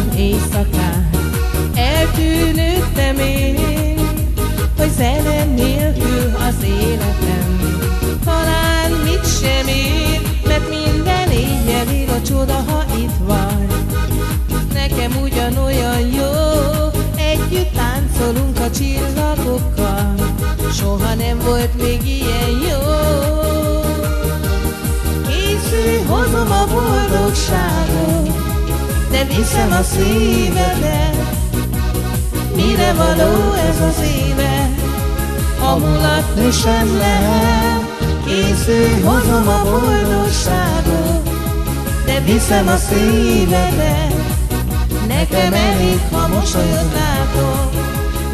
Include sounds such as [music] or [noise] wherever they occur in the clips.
van éjszakán, eltűnődtem én, hogy zene nélkül az életem. Talán mit sem ér, mert minden éjjel ér a csoda, ha itt van. Nekem ugyanolyan jó, együtt táncolunk a csillagokkal, soha nem volt még ilyen jó. Készülj, hozom a boldogságot, de viszem a szívedet. Mire való ez az élet, a mulatni sem lehet. Készülj, hozom a boldogságot, de viszem a szívedet. Nekem elég, ha mosolyod látom,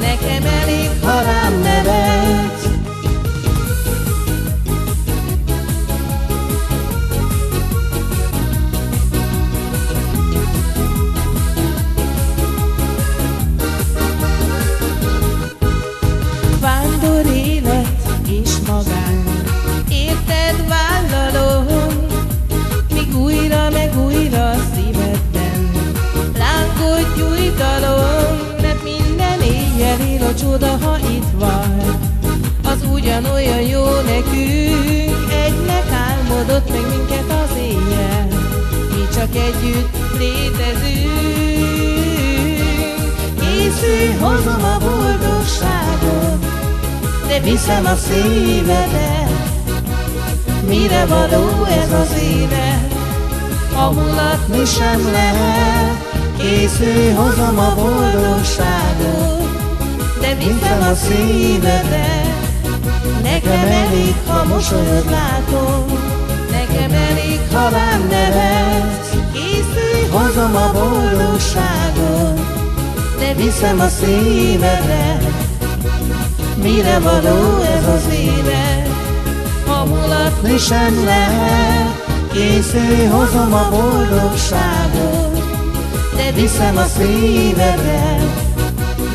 nekem elég, ha rám nevetsz. Magán, érted vállalom, míg újra meg újra szívedben. Lángot gyújtalom, mert minden éjjel él a csoda, ha itt van. Az ugyanolyan jó nekünk, egynek álmodott meg minket az éjjel. Mi csak együtt létezünk. Készülj, hozom a boldogságot, viszem a szívedet. Mire való ez az élet, a mulatni sem lehet. Készülj, hozom a boldogságot, de viszem a szívedet. Nekem elég, ha mosolyod látom, nekem elég, ha rám nevetsz. Készülj, hozom a boldogságot, de viszem a szívedet. Mire való ez az élet, ha mulatni sem lehet. Készülj, hozom a boldogságot, de viszem a szívedet.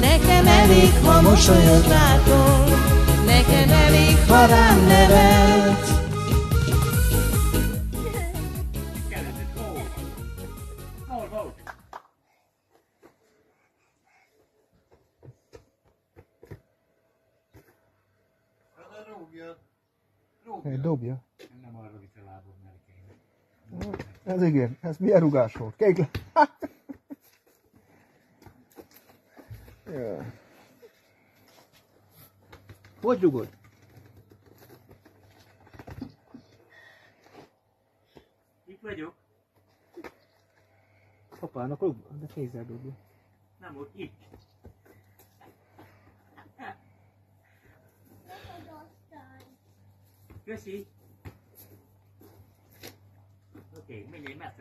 Nekem elég, ha mosolyod látom, nekem elég, ha rám nevetsz. Rúgja. Hey, dobja. Nem arra visz a lábod mellékeim. Ez igen, ez milyen rugás volt? Kék le... [laughs] Ja. Hogy rugod? Itt vagyok. Apának rúg, de kézzel dobja. Nem volt itt. よし OK 目に見えます